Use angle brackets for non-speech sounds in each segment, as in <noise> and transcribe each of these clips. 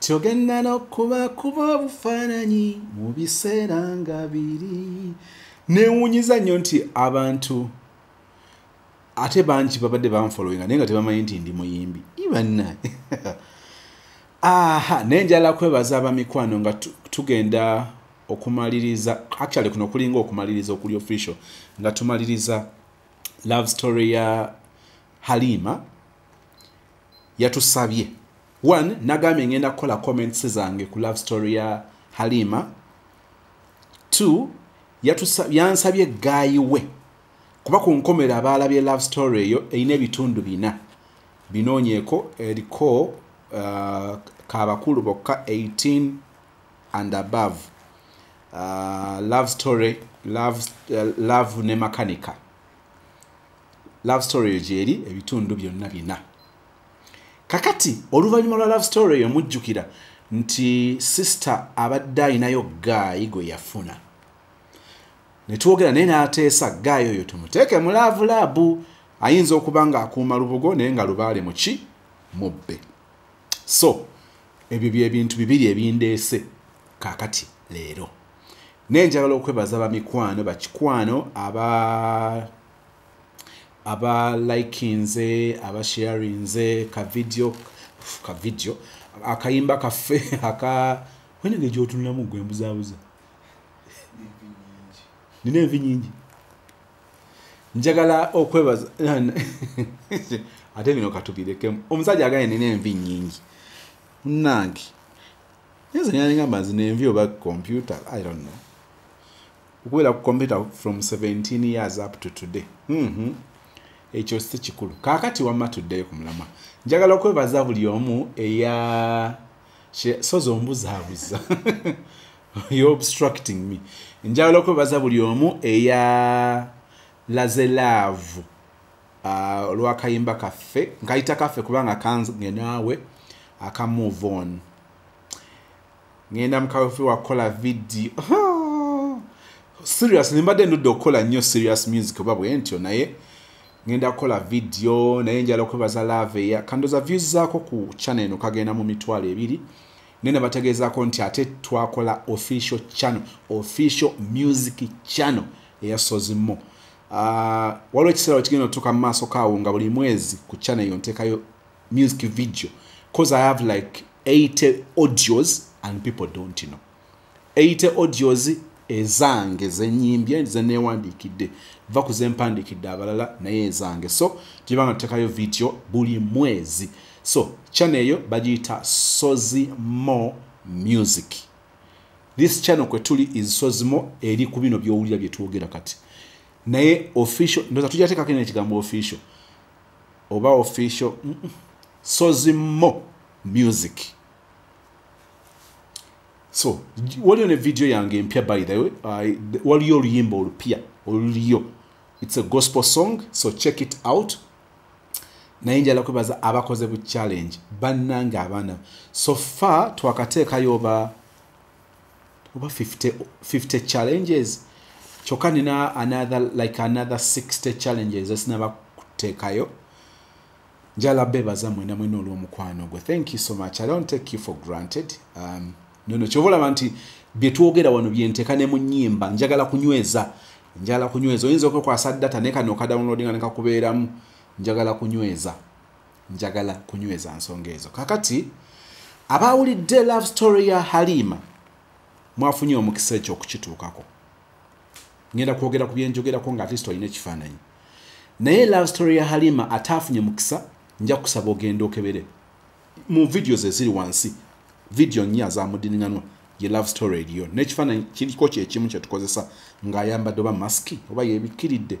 tyogenda n'okubakuba obufaananyi mu biseera nga biri. Neewuunyiza nnyo nti abantu ate bangi babadde banfolowinga naye nga tebamanyi nti ndi muyimbi. Ibanna <laughs> aha naye njala kwebaza abamikwano nga tu- tugenda okumaliriza actually kuno kulinga okumaliriza okuli official nga tumaliriza love story ya halima yatusabye one nagambye ngenda kukola comments zange ku love story ya halima. Two yansabye gaayi we kuba ku nkomero abaalabye love story eyo erina ebitundu bina. Binoonyeeko eriko uh, kabakulu bokka 18 and above. Uh, love story love, uh, love ne makanika. Love story eyo gyeri ebitundu byonna bina kakati oluvannyuma lwa love story eyo mujjukira nti sister abadde ayinayo gaayi gwe yafuna. Netwogera naye n'ateesa gaayi oyo tumuteeke mu laavulaabu ayinza okuba ng'akuuma lubugo naye nga lubaale mu ki? Mubbe so ebyo byebintu bibiri ebindeese kaakati leero. Naye njagala okwebaza bamikwano bakikwano aba abalikinze abasharinze kavidiyo kavidiyo akayimba kaffe <laughs> aka wenenge gyotunulamu gwe mbuzaabuza nina envi nyingi. Njagala okwebaza <laughs> ate bino katubirekemu omusajja agaye nina envi nyingi. Munange nze nyanigamba nzina envi oba computer i don't know. Okubeera ku computer from 17 years up to today. Mm ekyo si kikulu. Kaakati wamma tuddeyo ku mulamwa. Njagala okwebaza buli omu eya sozi ombuzaabuza <laughs> you obstructing me. Njagala okwebaza buli omu eya lazelaavu uh, olwakayimba kaffe nkayita kaffe kubanga kange naawe aka move on. Ngenda mukawefe wakukola video <laughs> seriously mbadde ndudde okukola nnyo serious music oba bwe ntyo naye ngenda kukola video naye njala okwebaza lave eya kandoza views zaako ku channel eno kagenda mu mitwalo ebiri. Naye nabategeezaako nti ate twakola official channel official music channel eya sozimo uh, waliwo ekiseera wekigenda otuuka mu maaso kaawo nga buli mwezi ku channel eyo nteekayo music video cause i have like 80 audios and people don't know. 80 audios ezange zenyimbye zenewandiikidde va ku zempandiikidde abalala naye ezange. So gibanga tutekayo video buli mwezi. So channel eyo bagiyita sozimo music. This channel kwe tuli is sozimo eri ku bino byowulira byetwogera kati. Naye official ndoza tujateekako ino ekigambo official. Oba official mm -mm. sozimo music so waliyo ne video yange empya by the way waliyo oluyimba olupya oluliyo its a gospel song so check it out. Naye njala kwebaza abakoze bu challenge bannange abaana so far twakateekayo oba oba 50, 50 challenges. Kyokka nina another like another 60 challenges esinaba kuteekayo njala bebaza mwena mwena olw'omukwano gwe. Thank you so much. I don't take you for granted. Um, nono kyova olaba nti byetwogera wano byenteeka ne mu nnyimba njagala kunyweza njagala kunyweza. Oyinza okwekwasa data naye kano okadawunloadinga nekakubeeramu njagala kunyweza njagala kunyweza nsonga ezo. Kakati abawulidde love story ya halima mwafunye omukisa ekyo okukituukako. Ngenda kwogera ku byenjogerako nga atist olina ekifaananyi. Naye love story ya halima ataafunye mukisa nja kusaba ogenda okebere. Mu videos eziri wansi video nnya zamudininganwa ye love story eriyo n'ekifaananyi kiriko kyekimu kyetukozesa ng'ayambadde oba masiki oba yebikiridde.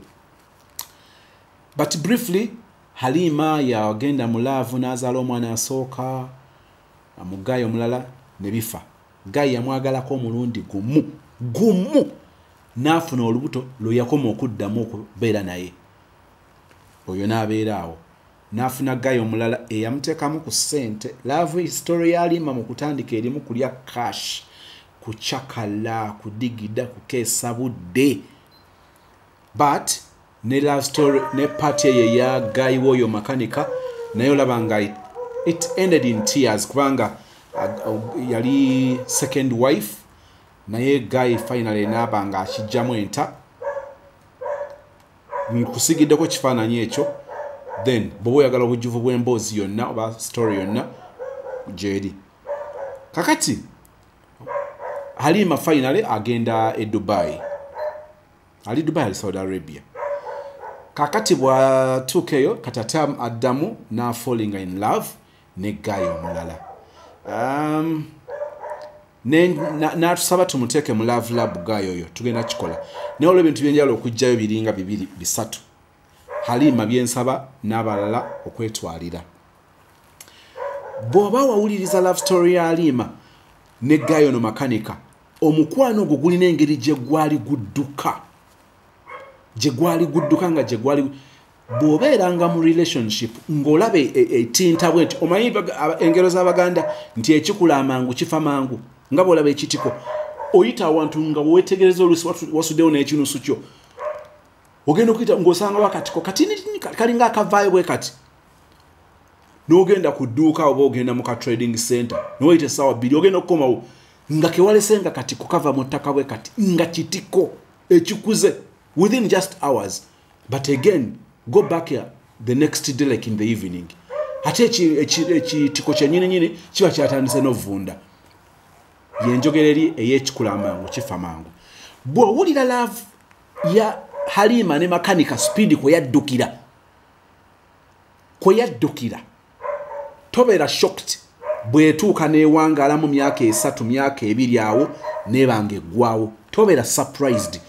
But briefly halima yagenda mu laavu n'azaala omwana asooka mu gayi omulala ne bifa. Gayi yamwagalako omulundi gumu gumu n'afuna olubuto lwe yakoma okuddamu okubeera naye. Oyo n'abeera awo n'afuna gayi omulala eyamuteekamu ku ssente. Laavu histori yalima mu kutandika erimu kulya cash kucakala kudigida kukeesa budde but ne love story ne party eyo eya gayi w'oyo makanika naye olaba nga it ended in tears kubanga yali second wife naye guy finally naaba nga akijjamu enta. Nkusigiddeko kifaananyi ekyo then bweoba oyagala obujjuvu bw'emboozi yonna oba story yonna gyeri. Kakati halima finally agenda e dubai. Ali dubai ali saudi arabia. Kakati bwatuuka eyo katata addamu nafallinga in love ne guy omulala. Um, ne- na- natusaba tumuteeke mu love lab guy oyo tugenda kikola naye olwo ebintu byenjawulo okugjayo biringa bibiri bisatu halima byensaba n'abalala okwetwalira. Bw'oba wawuliriza love story ya halima ne guy ono makanika omukwano ogwo gulina engeri gye gwali gudduka. Gye gwali gudduka nga gye gwali bw'obeeranga mu relationship ng'olaba e- e- etinta bwe nti omanyi engero z'abaganda nti ekikula amangu kifa mangu nga bw'olaba ekitiko oyita awantu nga wetegereza olusi wasuddewo n'ekinusu kyo ogenda okuyita ng'osangawo akatiko katini kalinga akavaayo bwe kati n'ogenda ku dduuka oba ogenda mu ka trading center niweyita essaawa bbiri ogenda okukomawo nga kewalese nga katiko kava mu ttaka bwe kati nga kitiko ekikuze within just hours. But again go back here the next day like in the evening. Ate eki- eki- ekitiko kyenyininyini kiba kyatandise n'ovunda yenjogera eri ey'ekikula amangu kifa mangu. Bw'owulira laavu ya halima ne makanika speedi kwe yaddukira. Kwe yaddukira. Tobeera shocked. Bwetuuka newangaala mu myaka esatu myaka ebiri awo nebanga eggwawo. Tobeera surprised.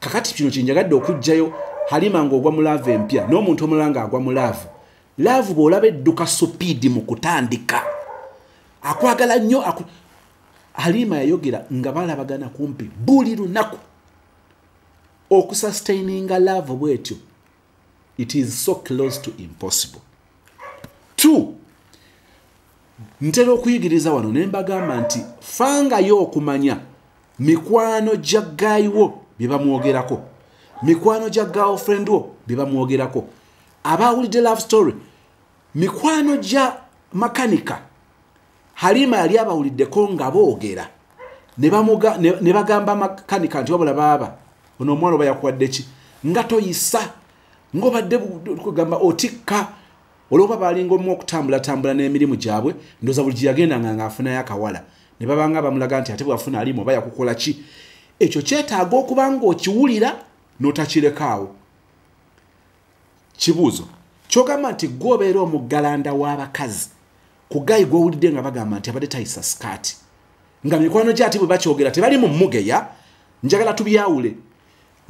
Kakati kino kyenjagadde okugjayo halima ngaogwa mu laavu empya n'omuntu omulala ngaagwa mu laavu. Laavu bw'olaba edduka supiidi mu kutandika. Akwagala nnyo halima yayogera nga balabagana kumpi. Buli lunaku okusustaininga laavu bwetyo it is so close to impossible. Two ntera okuyigiriza wano ne mbagamba nti fangayo okumanya mikwano gya gaayiwo bye bamwogerako mikwano gya girlfriend wo bye bamwogerako abaawulidde love story mikwano gya makanika halima yali abawuliddeko nga boogera ne bagamba makanika nti wabula baaba ono omwana oba yakuwadde ki? Nga toyisa ngaobadde kugamba otikka. Olwoba balinga omu okutambulatambula n'emirimu gyabwe ndooza buli gyeyagendanga ngaafunayo akawala. Ne babanga bamulaga nti ate bwafuna alimu oba yakukola ki? Ekyo kyetaaga okuba ngaokiwulira n'otakirekaawo kibuuzo. Kyogamba nti gwobeera omuggalanda w'abakazi ku gayi gwowulidde nga bagamba nti abadde tayisa sikaati. Nga mikwano gyati bwe bakyogera tebali mu mugeya njagala tubyawule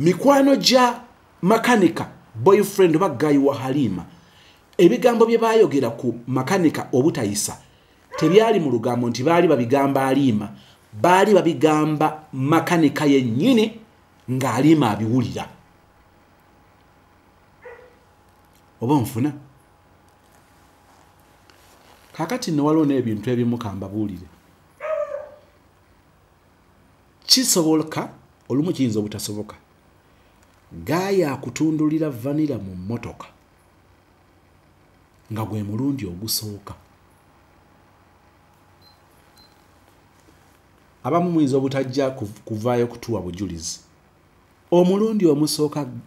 mikwano gya makanika boyfriend oba gayi wa halima. Ebigambo bye bayogera ku makanika obutayisa tebyali mu lugambo nti baali babigamba aliima baali babigamba makanika yennyini ng'aliima abiwulira. Oba nfuna kakati newaliwo n'ebintu ebimu kambabuulire kisoboka olumu kiyinza obutasoboka gaaya akutundulira vanira mu mmotoka nga gwe mulundi ogusooka. Abamu muyinza obutajja kuv- kuvaayo kutuwa bujulizi. Omulundi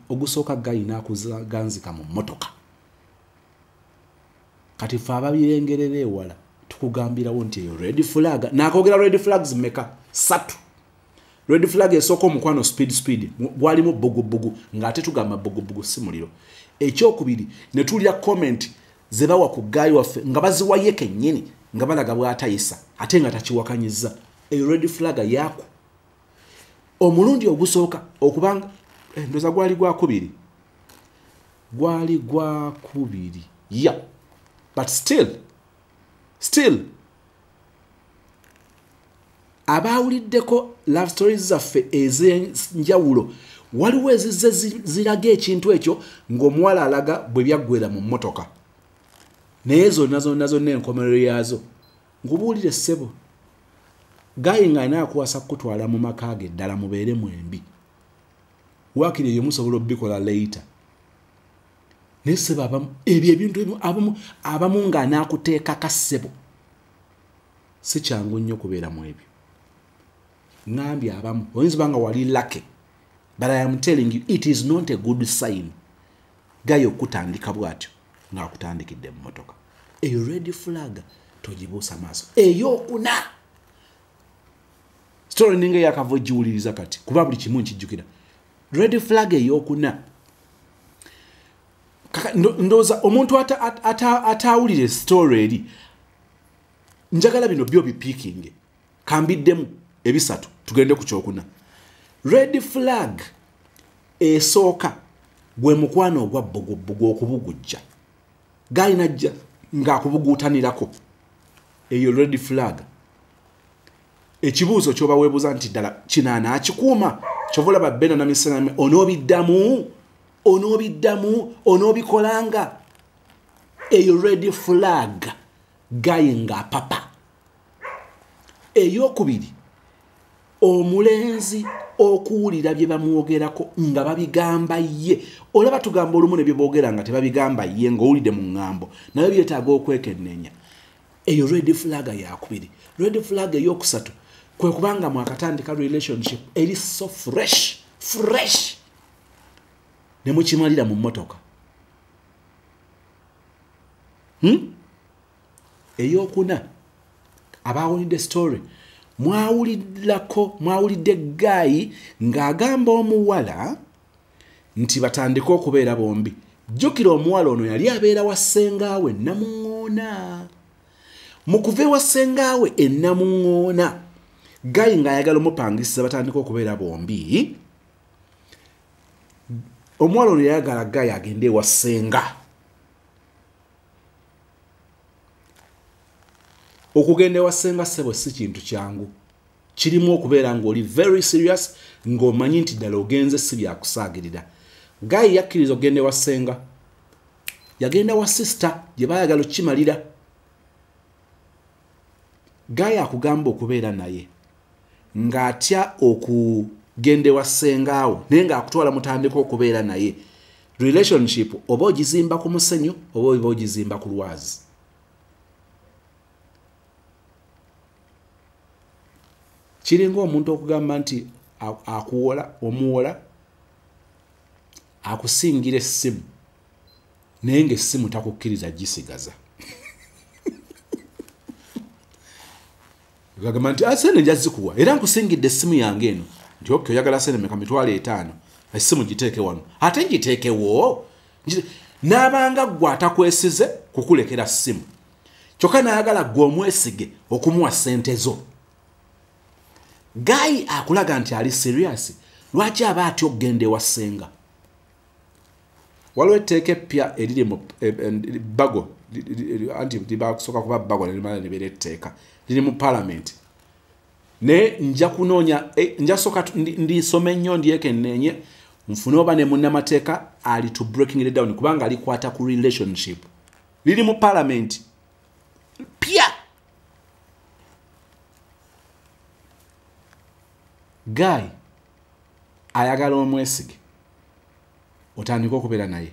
ogusooka gayi n'akuganzika mu mmotoka. Kati fe ababirengerera ewala tukugambirawo nti eyo red flag nakogera red flags meka satu red flag esooka omukwano speed speed. Mu- gwalimu bugubugu ng'ate tugamba bugubugu si muliro. Ekyokubiri ne tulya comment zebawa ku gaayi waffe nga baziwaye kennyini nga balaga bw'atayisa ate nga takiwakanyiza eyo red flag yaaku. Omulundi ogusooka okubanga eh, ndoza gwali gwakubiri gwali gwakubiri ya. Yeah. but still still abaawuliddeko love stories zaffe ez'enjawulo waliwo ezizze zi- ziraga ekintu ekyo ng'omuwala alaga bwe byaggwera mu mmotoka. Naye zonna zonna zonna enkomerero yazo ngubuulire ssebo. Gayi nga anaakuwasa kukutwala mu maka ge ddala mubeere mwembi. Waakiri ebyo musobola obikola leita naye ssebo abamu ebyo ebintu abamu abamu ng'anaakuteekaka ssebo. Si kyangu nnyo kubeera mu ebyo ŋambye abamu oyinza banga wali lake but i am telling you it is not a good sign. Gayo okutandika bwatyo ngaakutandikidde mu motoka eyo red flag togibuusa maaso. Eyokuna story ninga yakava ogiwuliriza kati kuba buli kimu nkijjukira. Red flag eyokuna ndowooza omuntu ata- ata- ata- ataawulira story eri njagala bino byo bipiikinge. Kambiddemu ebisatu tugende ku kyokuna. Red flag esooka gwe mukwano ogwa bbugubugu okubugujja. Gaalinajja ng'akubuguutanirako. Eyo red flag. Ekibuuzo kyoba weebuuza nti ddala kino anaakikuuma kyova olaba bena namisename onoobiddamu? Onoobiddamu? Onoobikolanga? Eyo red flag gayi ng'apapa. Eyokubiri omulenzi okuwulira bye bamwogerako nga babigamba ye. Olaba tugamba olumu ne bye boogera nga tebabigamba ye ng'owulidde mu ŋŋambo naye byetaaga okwekennenya eyo red flag yakubiri red flag eyokusatu kwe kubanga mwakatandika relationship eri so fresh fresh. Ne mukimalira mu mmotoka. Hmm? eyokuna abawulidde story mwawulirako mwawulidde gaayi ng'agamba omuwala nti batandike okubeera bombi. Jjukira omuwala ono yali abeera wa ssengaawe namuŋŋoona. Mu kuva ewa ssengaawe ennamuŋŋoona gaayi ng'ayagala omupangisiza batandike okubeera bombi omuwala ono yayagala gaayi agende ewa ssenga okugenda ewa ssenga ssebo si kintu kyangu. Kirimu okubeera ng'oli very serious ng'omanyi nti ddala ogenze si byakusaagirira gaayi yakkiriza okugenda ewa ssenga yagenda wa sisita gye baayagala okukimalira gaayi akugamba okubeera naye ng'atya okugenda ewa ssengaawo naye ng'akutwala mutandika okubeera naye. Relationship oba ogizimba ku musenyu oba oba ogizimba ku lwazi kiringa omuntu okugamba nti akuwola omuwola akusingira essimu naye ngaessimu takukkiriza gisigaza. <laughs> Gagamba nti "Ah, sente njazikuwa era nkusingidde essimu yange eno. Nti ok oyagala sente meka mitwalo etaano essimu giteeke wano. Ate ngiteekewo Ngi- n'abanga gwe atakwesize kukulekera ssimu. Kyokka n'ayagala gwe omwesige okumuwa sente zo gaayi akulaga nti ali serious lwaki aba atya okugenda ewa ssenga? Waliwo etteeka eppya eriri mu e- e- bago anti libasooka kuba bago nelimala nebeera etteeka liri mu palamenti naye nja kunoonya eh, nja soka tu- ndi- ndisoma ennyo ndyekenneenye nfune oba ne munnamateeka ali to breaking it down kubanga alikwata ku relationship. Liri mu palamenti gaayi ayagala omwesige otandika okubeera naye.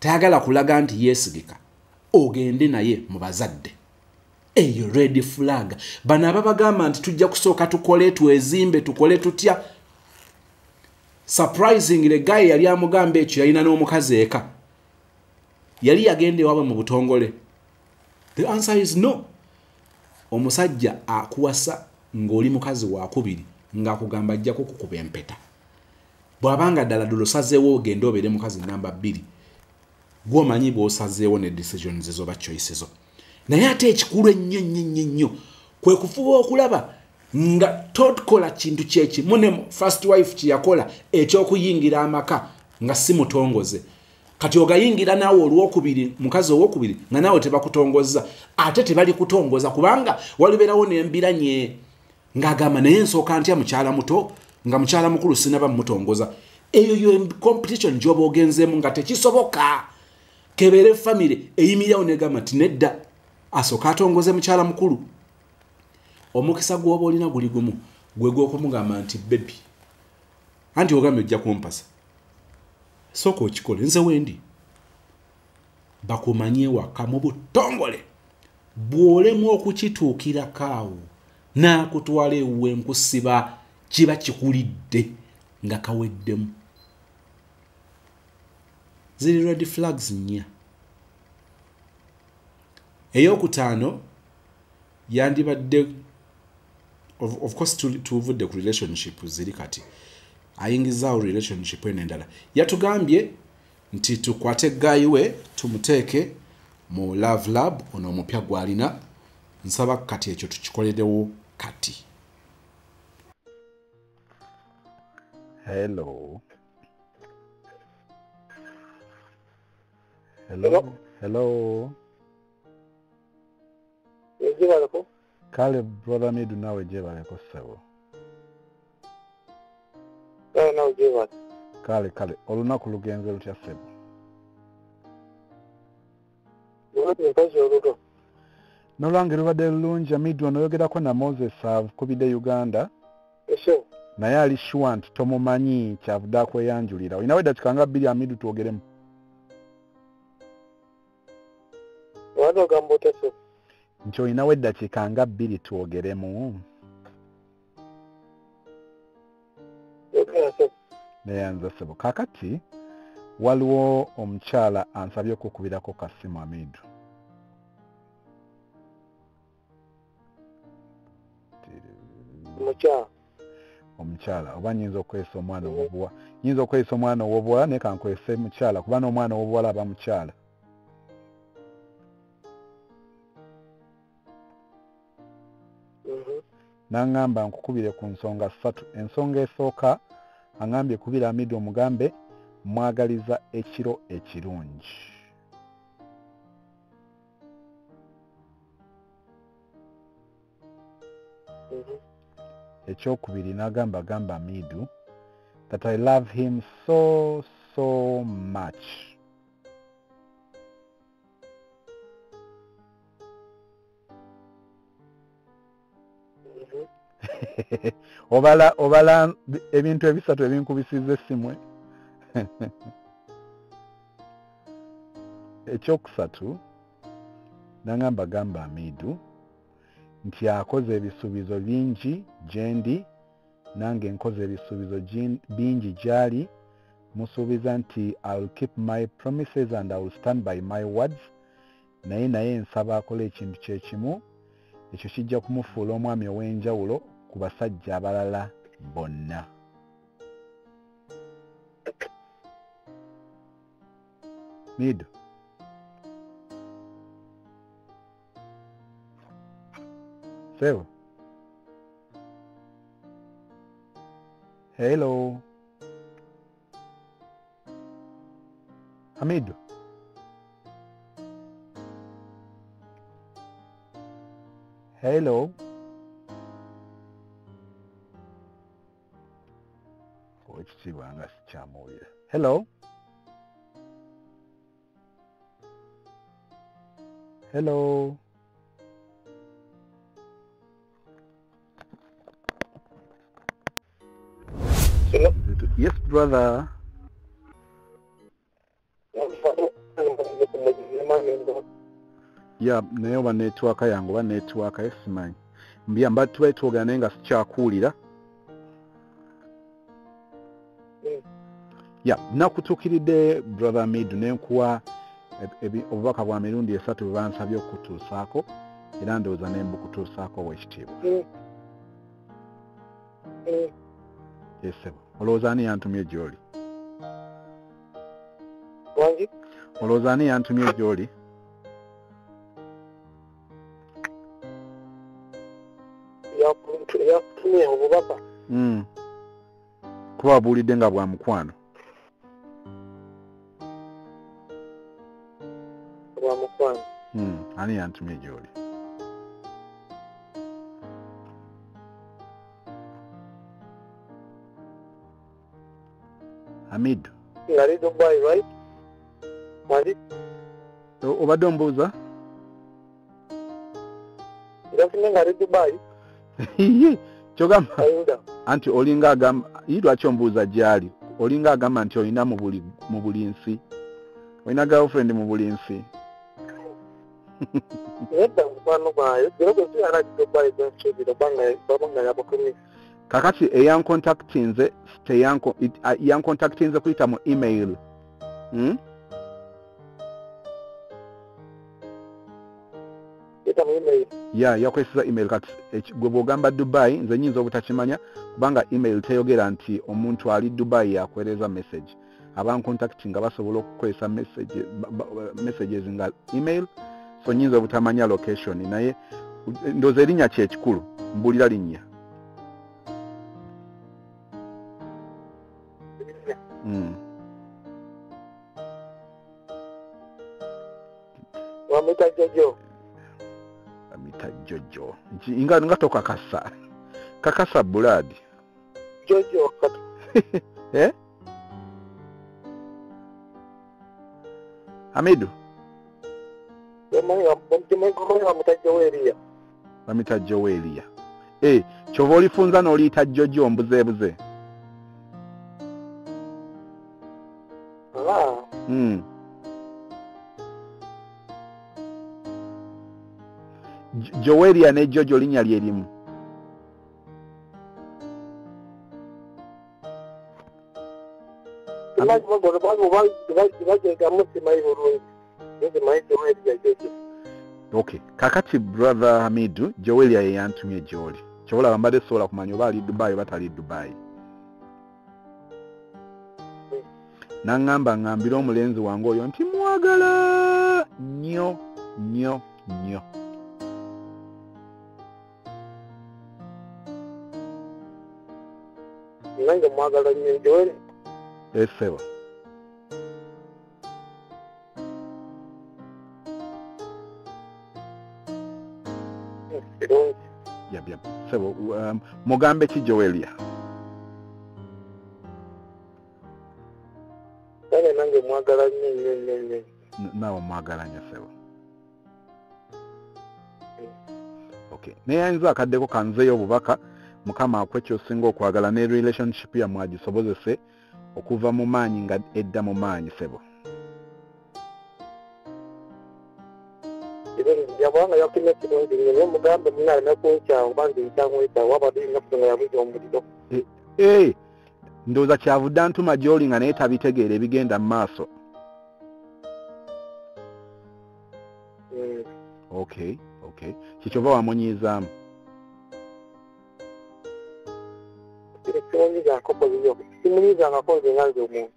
Tayagala kulaga nti yeesigika ogende naye mu bazadde. Eyo red flag. Bano ababagamba nti tujja kusooka tukole twezimbe tukole tutya? Surprisingly gaye yali amugamba ekyo yalina n'omukazi eka. Yali yagenda ewaabwe mu butongole. The answer is no. Omusajja akuwasa ng'oli mukazi wakubiri ng'akugamba ajjako kukuba empeta. Bw'abanga ddala ddala osazeewo ogende obeere mukazi namba bbiri gwomanyi bw'osazeewo ne decisions zo ba choice zo. Naye ate ekikulu ennyo ennyo ennyo nnyo kwe kufuba okulaba nga tokola kintu kyekimu ne first wife kyeyakola ekyokuyingira amaka nga si mutongoze. Kati ogayingira naawe olwokubiri mukazi owokubiri nga naawe tebakutongozza ate tebali kutongoza kubanga walibeerawo nembiranye ng'agamba naye nsooka ntya mukyala muto? Nga mukyala mukulu sinaba mumutongoza. Eyo yo competition gyoba ogenzeemu nga tekisoboka. Kebeere famire eyimirirawo negamba nti nedda asooka atongoze mukyala mukulu. Omukisa gwoba olina guli gumu gwe gwokumugamba nti bebi anti ogambye ojja kumpasa. Sooka okikole nze wendi bakumanye waka mu butongole. Bw'olemu okukituukirako awo n'akutwala ewuwe nkusiba kiba kikulidde nga kaweddemu. Ziri red flags nnya. Eyokutaano yandibadde of, course tu- tuvudde ku relationship ziri kati. Ayingizaawo relationship eno endala. Yatugambye nti tukwate gayi we tumuteeke mu love lab ono omupya gwalina. Nsaba kati ekyo tukikolerewo kati Hello. Hello? Hello. Hello. egibaleko Kale brother Midu nawe gye baleko ssebo. kale nawe gyebale Kale kale olunaku lugenze lutya ssebo. oloti mpasi oluto N'olwange lubadde lulungi Amidu onoyogerako na Moses akubidde Uganda naye ali sure nti tomumanyi kyavudde akweyanjulira. Olinawo eddakiika nga bbiri Amidu twogeremu. Nti olinawo eddakiika nga bbiri twogeremu. neyanza ssebo kakati waliwo omukyala ansabye okukubirako kasimu amidu mukyala omukyala oba nyinza okwesa omwana owobuwa nyinza okwesa omwana owobuwala naye kankwese mukyala kuba n'omwana owobuwala aba mukyala. Mhm. n'aŋŋamba nkukubire ku nsonga ssatu. Ensonga esooka aŋŋambye kubira amidu omugambe mwagaliza ekiro ekirungi ekyokubiri n'agamba gamba amidu that i love him so so much Mhm. <laughs> obala obala ebintu ebisatu ebinkubisiza essimu <laughs> ekyokusatu nangamba gamba amidu nti akoze ebisuubizo bingi gyendi nange nkoze ebisuubizo bingi gyali musuubiza nti iwill keep my promises and i will stand by my words. Naye naye nsaba akole ekintu kyekimu ekyo kijja kumufuula omwami ow'enjawulo ku basajja abalala bonna. Mido Save. Hello. Amido. Hello. Koichi Chiban ga chamoye. Hello. Hello. Brother. Ya naye oba netwaka yange oba netwaka ye simanyi mbya mba tubaye twogera naye nga sikyakuwulira. Mm. ya nakutuukiridde brother midu nenkuwa obubaka bwa mirundi esatu bwe bansabye okukutuusaako era ndowooza ne mbukutuusaako owekitiibwa. Esebo olowooza ani yantumye gy'oli. Wangi olowooza ani yantumye gy'oli. Yakutumye obubaka? Mm. kuba wabuulidde nga bwa mukwano. Bwa mukwano. Mm. ani yantumye gy'oli hamidu ngari dubai right wangi o- obadde ombuuza? Yafunye ngari dubai kyogamba. Anti olinga agamba yi lwaki ombuuza gyali? Olinga agamba nti olina mu buli nsi. Olina girlfriend mu buli nsi. Nedda mukwano gwayo era bwe tuyala ali dubai gwensuubira obanga yabukumisa kakati eyankontaktinze yankontaktinze kuyita mu email. Hmm? ya yakozesa email kati gwe bwogamba dubai nze nyinza obutakimanya kubanga email teyogera nti omuntu ali dubai yakuweereza message. Abankontakti nga basobola okukozesa messages nga email so nyinza obutamanya location naye ndooza erinnya kyekikulu mbulira linnya mm. wamwita jojo amita jojo Nki- nga, nga tokakasa kakasa bulad jojo eh? hamidu omanyi wamwita joweeriya bamita jowelia e kyova olifunza n'oliyita jojo mbuzeebuze Jo- jowelia ne jojo linnya lye limu okay kakati brother hamidu jowelia ye yantumye gy'oli kyobalaba mbadde sobola kumanya oba ali dubai oba tali dubai naŋŋamba ŋŋambire omulenzi wange oyo nti mwagala nnyo nnyo nnyo nange mwagala nnyo kirungi yabyab sebo um, mugambe ki jowelia kale nange mwagala nnyo nnyo nnyo nnyo N- naawe mwagala nnyo sebo okay neyayinza akaddeko kanzeeyo obubaka mukama akwe kyosinga okwagala ne relationship yammwe agisobozese okuva mu maanyi nga edda mu maanyi sebo. Kirungi yabwanga yakumye kirungi nnyo naye mugambe muna alina kunkyawa oba nze nkyamwita wabadde inafuso nga yabuja omuliro. Ee ndowooza kyavudde antuma gy'oli nga naye tabitegeera ebigenda mu maaso. Mm. okay okay. Kikyova wamunyizaamu simunyizangako biyo simunyizangako nze nga nze omuntu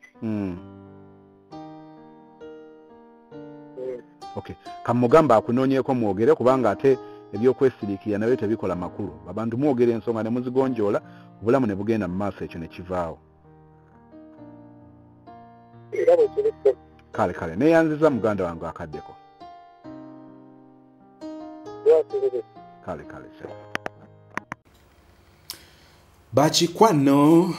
okay kamugamba akunoonyeko mwogere kubanga ate ebyokwesiriikirira nabyo tebikola makulu. Abantu mwogere ensonga ne muzigonjoola obulamu ne bugenda mu maaso ekyo ne kivaawo. Era bwe kiri ffe kale kale. Neeyanziza muganda wange akaddeko. Kale kale sebo bakikwano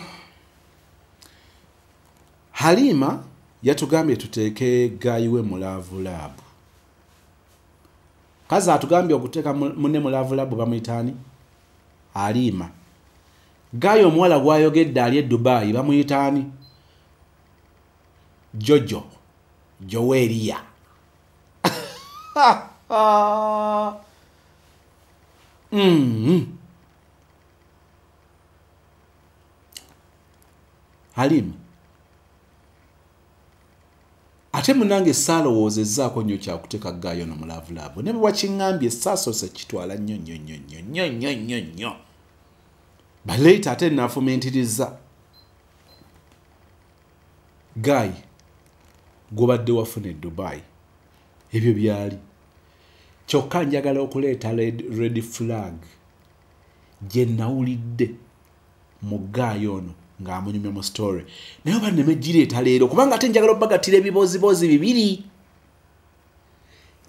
halima yatugambye tuteeke gayiwe mulavulabu kazi atugambye okuteeka mu- munne mulavulabu bamuyitaani aliima gayi omuwala gwayogedde ali e dubayi bamuyitaani jojo joweeriya <laughs> mm halima. Ate munange saalowoozezaako nnyo kyakuteeka gaayo no mulavulavu ne bwe wakiŋŋambye saasoose kitwala nnyo nnyo nnyo nnyo nnyo nnyo nnyo nnyo. Baleeta ate naafumentiriza gaayi gobadde wafuna e dubai ebyo byali. Kyokka njagala okuleeta red flag gye nawulidde mu gaayo ono ng'amunyumya mu story. Naye oba nneme gireeta leero kubanga ate njagala obagatira ebibooziboozi bibiri.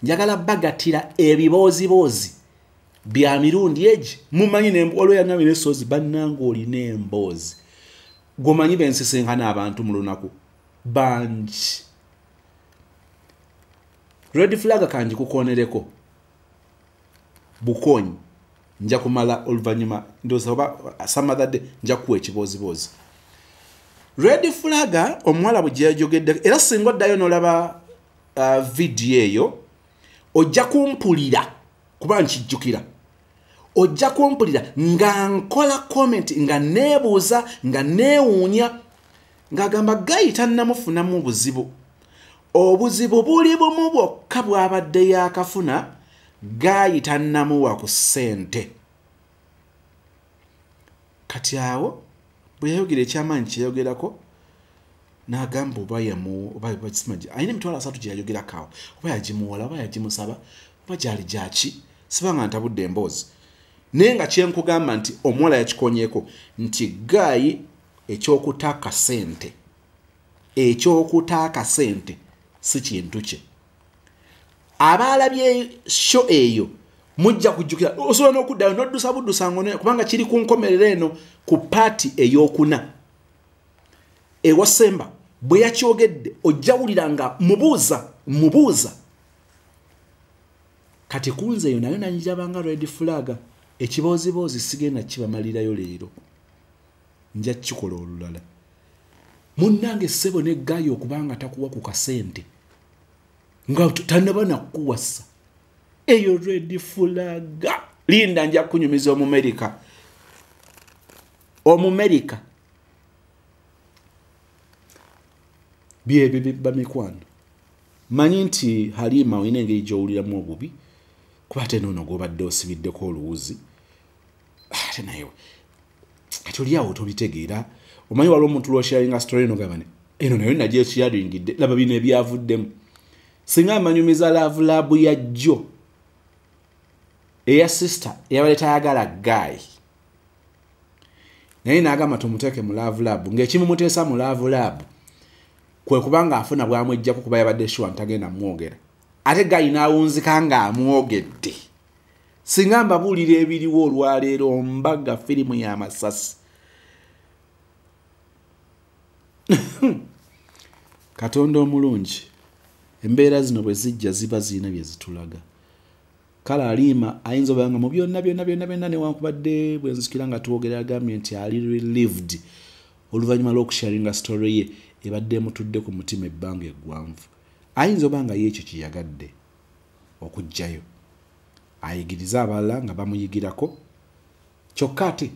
Njagala bagatira ebibooziboozi bya mirundi egi mumanyi ne- waliwo yaŋamye nesozi bannanga olina emboozi. Gwomanyi bensisinkana abantu mu lunaku? Bangi. Red flag kangi kukonereko bukonyi. Nja kumala oluvanyuma ndowooza oba samatherday nja kuwa ekibooziboozi red flaga omuwala bwe gyeyajogedde era singa oddayo n'olaba uh, vidiyo eyo ojja kumpulira kuba nkijjukira. Ojja kumpulira nga nkola comment nga neebuuza nga neewuunya ng'agamba gayita namufunamu buzibu obuzibu buli bumu bwokka bw'abadde yakafuna gaayita namuwa ku ssente. Kati awo bwe yayogera ekyamaanyi kyeyogerako n'agamba oba yamusimaji alina emitwalo asatu gye yayogerako awo. Oba yagimuwola oba yagimusaba oba gyali gyaki sibanga ntabudde emboozi. Naye nga kyenkugamba nti omuwala yakikonyeeko nti gaayi ekyokutaaka sente ekyokutaaka sente si kintu kye. Abaalabye sho eyo mujja kujjukira osobola n'okuddayo noddusa buddusa ngo kubanga kiri ku nkomerero eno ku paati ey'okuna. Ewa semba bwe yakyogedde ojja wulira nga mubuuza mubuuza. Kati kunze eyo nayo nanyirabanga red flag ekibooziboozi sigenda kibamalirayo leero. Nja kikola olulala. Munnange ssebo neggaayo okubanga takuwa ku kasente nga tanaba nakuwasa. Eyo red flag linda nja kunyumiza omumerika omumerika byebyo bamikwano manyi nti halima olina engeri gyowuliramu obubi kuba ate noono gobadde osibiddeko oluwuzi. Ate naye kati oliawo tobitegeera omanyi waliwo omuntu lwosharinga story eno gabane eno nayo najo ekyaringidde laba bino ebyavuddemu. Singa amanyumiza lavulabu ya jjo eya sista eyabadde tayagala gaayi naye nagamba tumuteeke mu lavulabu ngaekimumuteesa mu lavulabu kwe kubanga afuna bwamwejjaku kuba yabadde shuwa ntagenda mwogera ate gaayi nawunzika ngaamwogedde singa mbabuulira ebiriwo olwaleero mbaga firimu y'amasasi <laughs> katonda omulungi embeera zino bwe zijja ziba ziina bye zitulaga kale aliima ayinza obanga mu byonna byonna byonna byonna newankubadde bwenzikira nga twogera agambye nti ali relieved. Oluvannyuma lw'okusharinga story ye ebadde emutudde ku mutima ebbanga eggwanvu. Ayinza oba nga ye ekyo kyeyagadde okugjayo. Ayigirize abalala nga bamuyigirako. Kyokka ate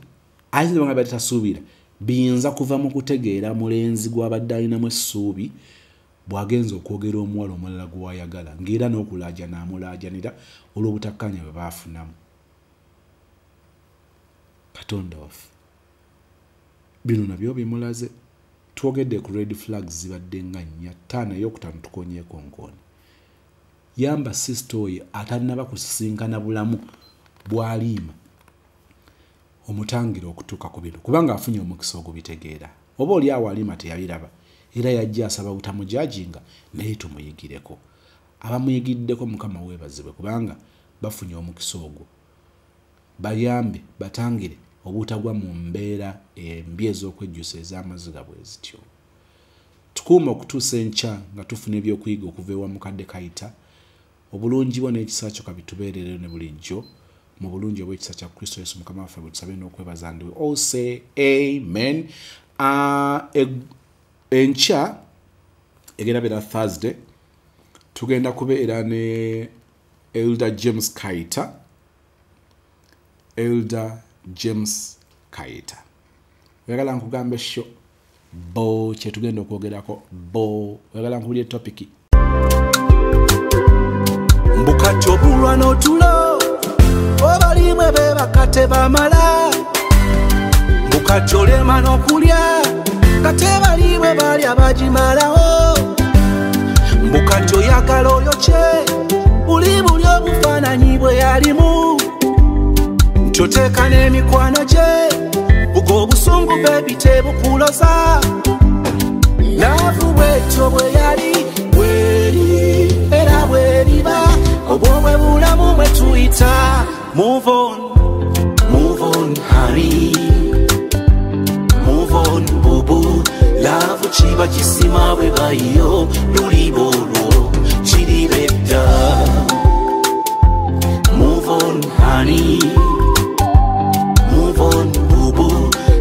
ayinza oba nga bade tasuubira biyinza kuva mu kutegeera mulenzi gw'abadde alinamu essuubi bw'agenza okwogera omuwala omulala gwayagala ng'era n'okulaaja n'amulaajanira olw'obutakkanya bwe baafunamu. Katonda waffe bino nabyo bimulaze. Twogedde ku red flag zibadde nga nnya taano eyokutaano tukonyeeko nkooni yamba sisita oyo atalinaba kusisinkana bulamu bwaliima omutangira okutuuka ku bino kubanga afunye omukisa ogubitegeera. Oba oli awo aliima teyabiraba era yajja asaba butamujajinga naye tumuyigireko. Abamuyigiddeko mukama weebazibwe kubanga bafunye omukisa ogwo. Bayambe batangire obutagwa mu mbeera embi ez'okwejjusa ez'amaziga bwe zityo. Tukuuma okutuusa enkya nga tufuna ebyokuyiga okuva ewa mukadde kayita. Obulungi bwo n'ekisa kyo kabitubeerere ne bulijjo. Mu bulungi obwekisa kya kristo yesu mukama waffe bwe tusabe n'okwebaza ndiwe ose amen. Uh, enkya egenda beera thursday tugenda kubeera ne elder james kaita. Elder james kaita. Oyagala nkugamba esho bo kyetugenda okwogerako bo. Oyagala nkubuli etopiki mbukati obulwa n'otulo obalimwe bebakate bamala. Mbukati olema n'okulya kate balimwe balya bagimalawo mbukati oyagala oyokye buli buli obufaananyi bwe yalimu. Nti oteeka n'emikwano gye buga obusungu bebi tebukuloza. Laavu bwetyo bwe yali bweri era bweriba obwo bwe bulamu bwe tuyita move on move on honey laavu kiba kisima bwe bayo luliba olwo kiriba edda move on honey. Move on bubu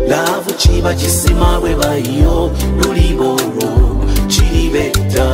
laavu kiba kisima bwe bayo luliba olwo kiriba edda